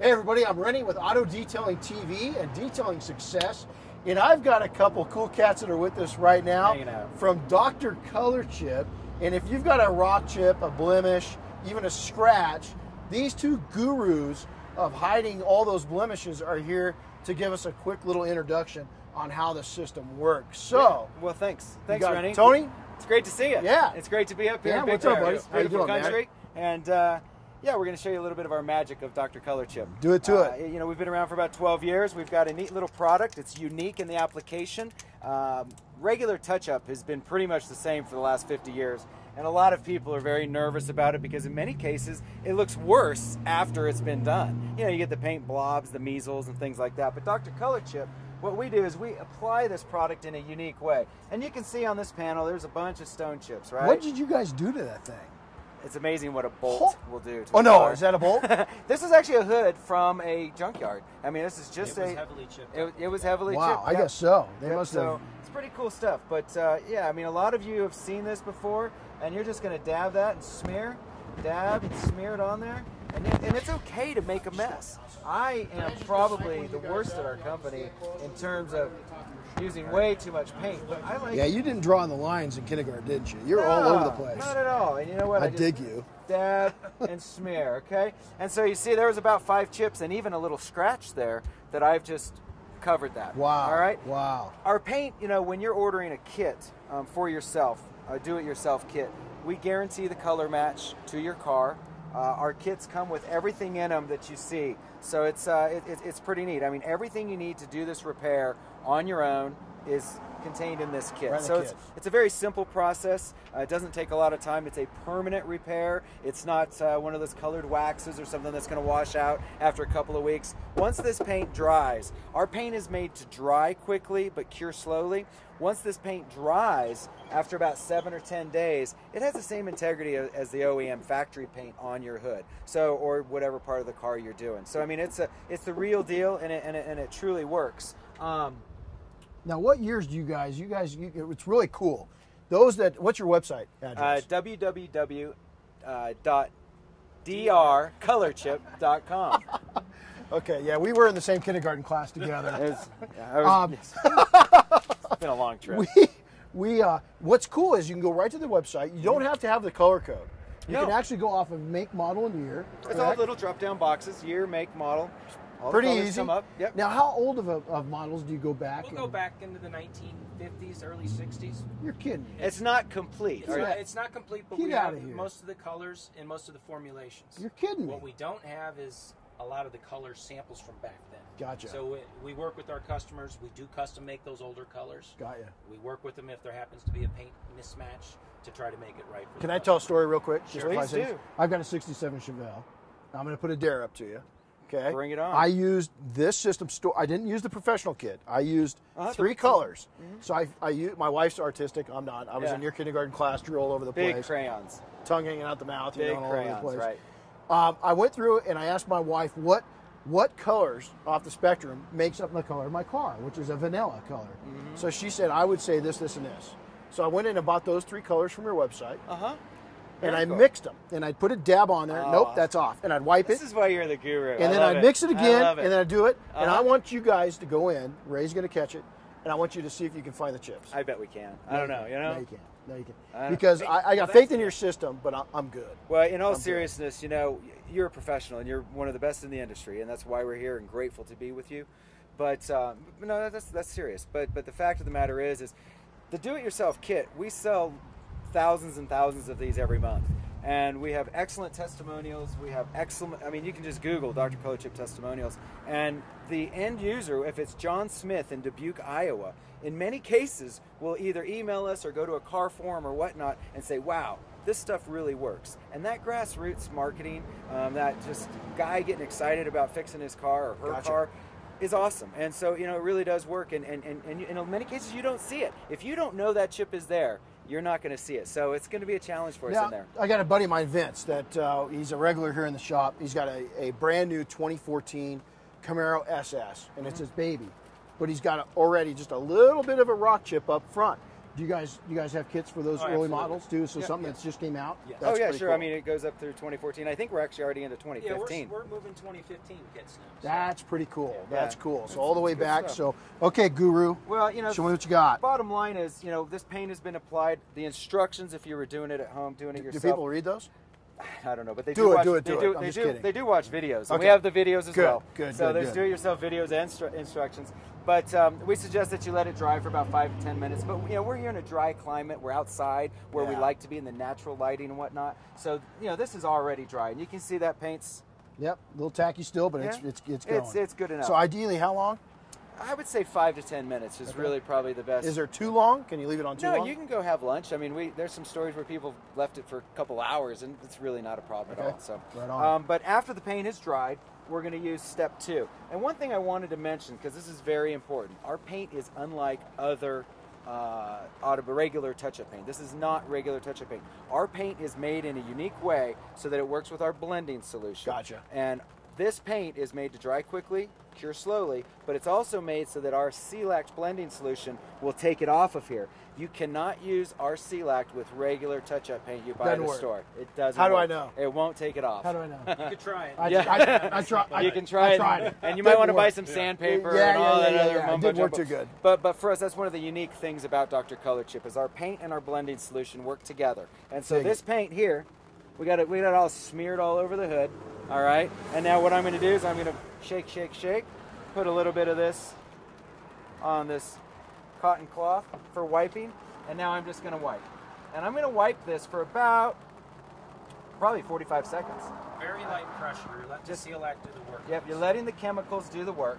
Hey everybody, I'm Renny with Auto Detailing TV and Detailing Success. And I've got a couple cool cats that are with us right now from Dr. Color Chip. And if you've got a rock chip, a blemish, even a scratch, these two gurus of hiding all those blemishes are here to give us a quick little introduction on how the system works. So, well, thanks. Thanks, Renny. Tony? It's great to see you. Yeah. It's great to be up here Yeah, what's up, buddy? How you beautiful doing, man? country. And uh, yeah, we're going to show you a little bit of our magic of Dr. Color Chip. Do it to Uh, it. You know, we've been around for about 12 years. We've got a neat little product. It's unique in the application. Um, regular touch-up has been pretty much the same for the last 50 years. And a lot of people are very nervous about it because in many cases it looks worse after it's been done. You know, you get the paint blobs, the measles, and things like that. But Dr. Color Chip, what we do is we apply this product in a unique way. And you can see on this panel there's a bunch of stone chips, right? what did you guys do to that thing? It's amazing what a bolt Oh. will do. To Oh a no, car. is that a bolt? this is actually a hood from a junkyard. I mean, this is just It was a. heavily chipped. It, it was heavily wow, chipped. I yeah. guess so. They Yep, must so have. it's pretty cool stuff. But uh, yeah, I mean, a lot of you have seen this before, and you're just going to dab that and smear, dab and smear it on there, and, it, and it's okay to make a mess. I am probably the worst at our company in terms of using way too much paint, but I like. Yeah, you didn't draw on the lines in kindergarten, didn't you? You're all over the place. Not at all. And you know what? I just dig you. Dab and smear, okay? And so you see there was about five chips and even a little scratch there that I've just covered that. Wow. All right? Wow. Our paint, you know, when you're ordering a kit um, for yourself, a do it yourself kit, we guarantee the color match to your car. Uh, our kits come with everything in them that you see. So it's, uh, it, it- it's pretty neat. I mean, everything you need to do this repair on your own is contained in this kit. Right in so it's, kit. it's a very simple process. Uh, it doesn't take a lot of time. It's a permanent repair. It's not uh, one of those colored waxes or something that's going to wash out after a couple of weeks. Once this paint dries, our paint is made to dry quickly but cure slowly. Once this paint dries, after about seven or ten days, it has the same integrity as the OEM factory paint on your hood, so or whatever part of the car you're doing. So I mean, it's a it's the real deal, and it and it, and it truly works. Um, Now, what years do you guys? You guys, you, it's really cool. Those that, what's your website uh, address? Uh, dot drcolorchip.com. okay, yeah, we were in the same kindergarten class together. It's, Um, it's been a long trip. we, we, uh, what's cool is you can go right to the website. You don't have to have the color code. You No. can actually go off of make, model, and year. it's all little drop-down boxes, year, make, model. All Pretty colors easy. Come up. Yep. Now, how old of, a, of models do you go back? We'll go back into the 1950s, early 60s. You're kidding me. It's not complete. It's, all right? not, it's not complete, but Get we have here. most of the colors and most of the formulations. You're kidding me. What we don't have is a lot of the color samples from back then. Gotcha. So we, we work with our customers. We do custom make those older colors. Got you. We work with them if there happens to be a paint mismatch to try to make it right. For Can the I tell a story real quick? Sure. Please do. I've got a 67 Chevelle. I'm going to put a dare up to you. Okay. Bring it on. I used this system store. I didn't use the professional kit. I used Uh-huh, three colors. So I, I used, my wife's artistic. I'm not. I was Yeah. in your kindergarten class, drew all over the Big place, crayons. tongue hanging out the mouth, you Big know, all over the crayons, place. right. Um, I went through and I asked my wife what what colors off the spectrum makes up the color of my car, which is a vanilla color. Mm-hmm. So she said I would say this, this, and this. So I went in and bought those three colors from your website, Uh huh. And I cool. mixed them, and I'd put a dab on there. Oh, nope, that's off, and I'd wipe it. This is why you're the guru. and I then I'd mix it again, it. and then I'd do it, and I Uh-huh. want you guys to go in. Ray's going to catch it, and I want you to see if you can find the chips. I bet we can. I don't know. You know. No, you can't. No, you can't. don't- Because I, I got that's- faith in your system, but I, I'm good. Well, in all I'm good. seriousness, you know, you're a professional and you're one of the best in the industry, and that's why we're here and grateful to be with you. But um, no, that's that's serious. But but the fact of the matter is, is the do-it-yourself kit. We sell thousands and thousands of these every month, and we have excellent testimonials. We have excellent. I mean, you can just Google Dr. Color Chip testimonials, and the end user, if it's John Smith in Dubuque, Iowa, in many cases will either email us or go to a car forum or whatnot and say, "Wow." This stuff really works, and that grassroots marketing, um, that just guy getting excited about fixing his car or her Gotcha. car, is awesome. And so, you know, it really does work. And, and, and, and in many cases, you don't see it. If you don't know that chip is there, you're not going to see it. So it's going to be a challenge for us Now, in there. I got a buddy of mine, Vince, that uh, he's a regular here in the shop. He's got a, a brand new 2014 Camaro SS, and it's his baby. But he's got a, already just a little bit of a rock chip up front. Do you guys you guys have kits for those Oh, early absolutely. models too? So Yeah, something yeah. that's just came out. Yeah. That's oh yeah, pretty sure. cool. I mean, it goes up through 2014. I think we're actually already into Yeah, 2015. we're, we're moving 2015 kits now. so- that's pretty cool. Yeah. That's cool. It's- So all the way good back. stuff. So okay, Guru. well, you know, Show me what you got. bottom line is, you know, this paint has been applied. The instructions, if you were doing it at home, doing it Do yourself, Do people read those? I don't know, but they Do do, it, watch, do it, they do it. they do, kidding. They do watch videos, and Okay. we have the videos as Good, well. good, So good, there's do-it-yourself videos and instru- instructions. But um, we suggest that you let it dry for about five to ten minutes. But you know, we're here in a dry climate. We're outside where we like to be in the natural lighting and whatnot. So you know, this is already dry, and you can see that paint's. Yep, a little tacky still, but it's it's it's going. It's it's good enough. so ideally, how long? I would say five to ten minutes is Okay. really probably the best. Is there too long? Can you leave it on too no, long? you can go have lunch. I mean, we there's some stories where people left it for a couple hours, and it's really not a problem Okay. at all. So, Right. Um, but after the paint is dried, we're going to use step two. And one thing I wanted to mention because this is very important, our paint is unlike other uh, auto regular touch-up paint. This is not regular touch-up paint. Our paint is made in a unique way so that it works with our blending solution. Gotcha. And this paint is made to dry quickly, cure slowly, but it's also made so that our Celact blending solution will take it off of here. You cannot use our Celact with regular touch-up paint you buy Doesn't at the work. store. It doesn't. How do I know? It won't take it off. How do I know? You could try it. I, Yeah. I, I, tried. I, you can try I it, tried it. and you might want to buy work. some sandpaper Yeah, and yeah, all yeah, that yeah, other yeah. It mumbo didn't work jumbo. too good. But but for us, that's one of the unique things about Dr. Color Chip is our paint and our blending solution work together. And so Dig it. this paint here, we got it we got it all smeared all over the hood. All right, and now what I'm going to do is I'm going to shake, shake, shake, put a little bit of this on this cotton cloth for wiping, and now I'm just going to wipe. And I'm going to wipe this for about probably 45 seconds. Very light pressure. Let the Just- seal act do the work. Yep, you're letting the chemicals do the work,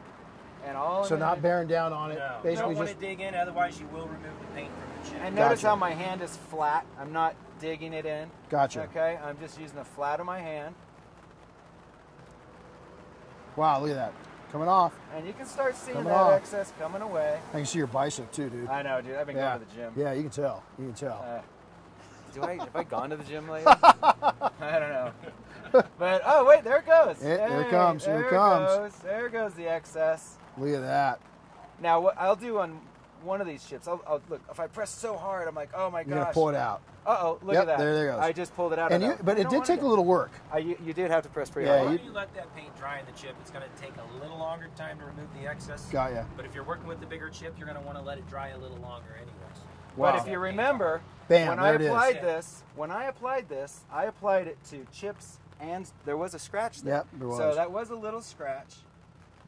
and all. So not gonna- bearing down on it. No, you don't want just to dig in, otherwise you will remove the paint from the chip. And notice Gotcha. how my hand is flat. I'm not digging it in. Gotcha. Okay, I'm just using the flat of my hand, wow. Look at that coming off. and you can start seeing Coming that off. excess coming away. I can see your bicep too, dude. I know, dude. I've been yeah. going to the gym. Yeah, you can tell. You can tell. Uh, do I have I gone to the gym lately? I don't know. But oh wait, there it goes. There it Hey, comes, here it comes. Goes, there goes the excess. Look at that. Now what I'll do on one of these chips, I'll, I'll look. If I press so hard, I'm like, oh my gosh. You're gonna gosh. pull it out. Uh oh, look Yep, at that. there- there it goes. I just pulled it out. And of you, but it did take to. a little work. Uh, you, you did have to press pretty Yeah, hard. Why you- you let that paint dry in the chip? It's going to take a little longer time to remove the excess. Got ya. But if you're working with the bigger chip, you're going to want to let it dry a little longer anyways. Wow. But if you remember, Bam, when I there it is. applied Yeah. this, when I applied this, I applied it to chips and there was a scratch there. Yep, there was. So that was a little scratch.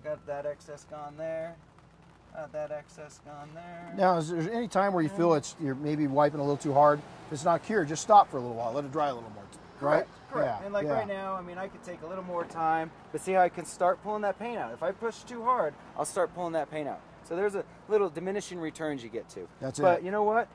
Got that excess gone there. Got that excess gone there. Now, is there any time where you feel it's you're maybe wiping a little too hard? If it's not cured, just stop for a little while. Let it dry a little more. Right? Correct. Correct. Yeah. and like yeah. right now, I mean, I could take a little more time, but see how I can start pulling that paint out. If I push too hard, I'll start pulling that paint out. So there's a little diminishing returns you get to. That's but it. you know what?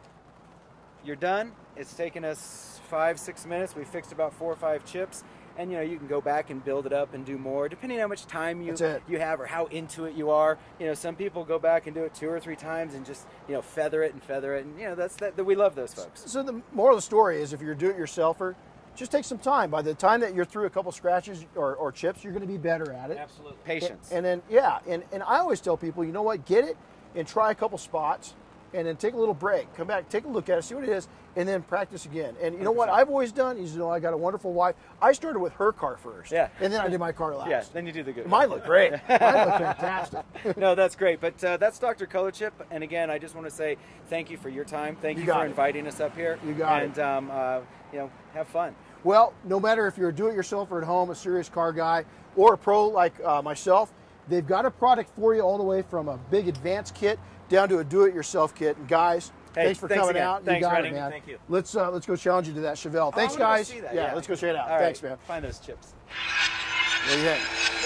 You're done. It's taken us five, six minutes. We fixed about four or five chips. And you know you can go back and build it up and do more, depending on how much time you you have or how into it you are. You know, some people go back and do it two or three times and just you know feather it and feather it, and you know that's that. We love those folks. So the moral of the story is, if you're a do-it-yourselfer, just take some time. By the time that you're through a couple scratches or, or chips, you're going to be better at it. Absolutely. Patience. And then yeah, and, and I always tell people, you know what, get it and try a couple spots, and then take a little break, come back, take a look at it, see what it is, and then practice again. And you know what 100%. I've always done is, you know, I got a wonderful wife. I started with her car first, Yeah. and then I did my car last. yeah, then you do the good. Mine look great. Mine look fantastic. no, that's great. But uh, that's Dr. Color Chip. And again, I just want to say thank you for your time. Thank You you, for it. inviting us up here. You got it. and, um, uh, you know, have fun. Well, no matter if you're a do-it-yourselfer at home, a serious car guy, or a pro like uh, myself, they've got a product for you all the way from a big advanced kit down to a do-it-yourself kit. And guys, Hey, thanks for thanks coming again. out. Thanks, you got Randy. it, man. Thank you. Let's uh, let's go challenge you to that Chevelle. Thanks, I guys. that, yeah, let's go check it out. All Thanks, right. man. Find those chips. Do you think?